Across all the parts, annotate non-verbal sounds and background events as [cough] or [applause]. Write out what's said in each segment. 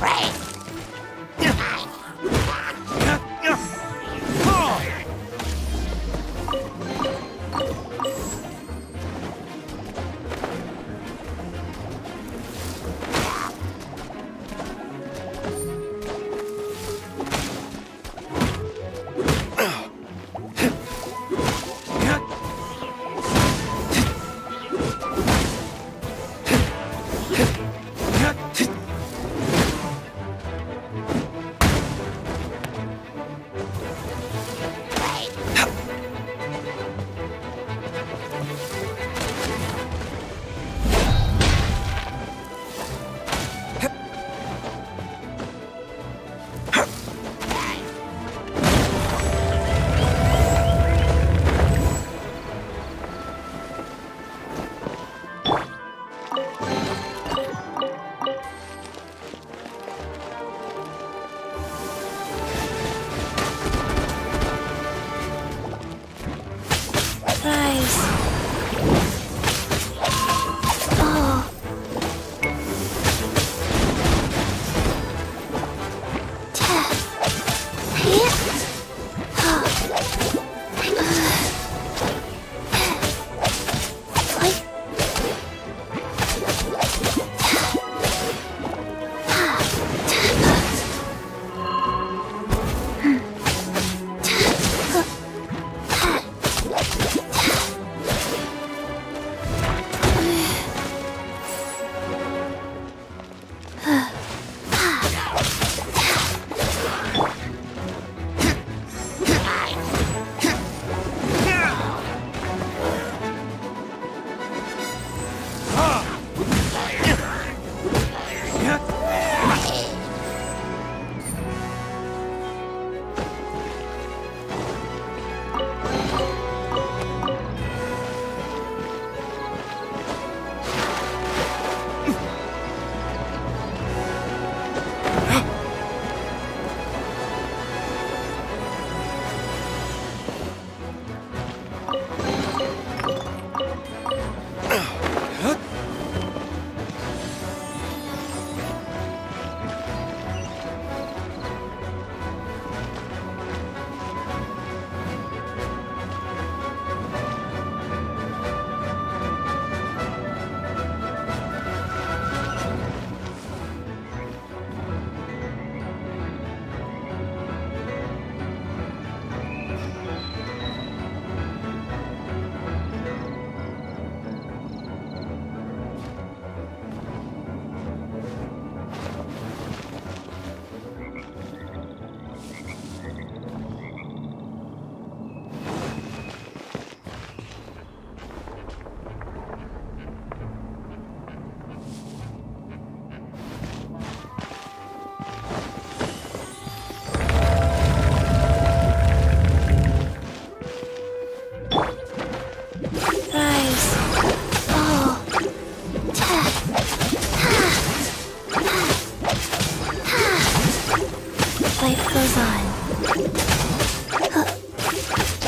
Right. goes on. Uh,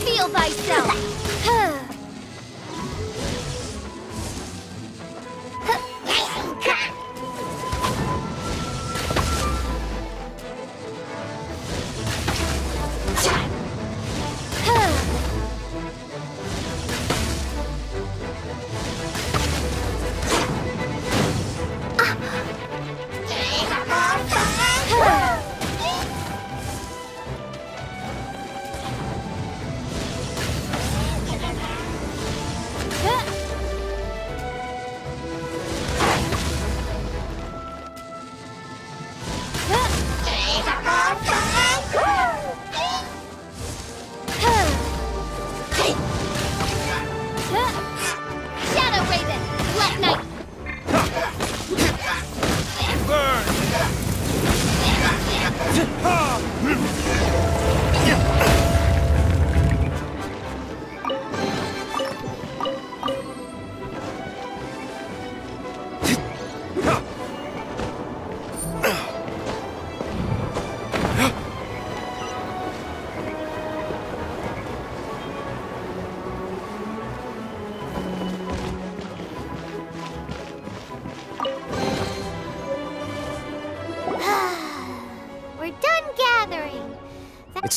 Reveal thyself!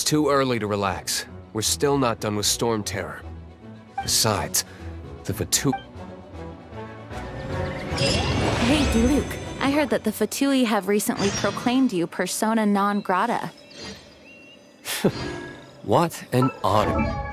It's too early to relax. We're still not done with Storm Terror. Besides, the Fatu- Hey, Luke. I heard that the Fatui have recently proclaimed you persona non grata. [laughs] What an honor.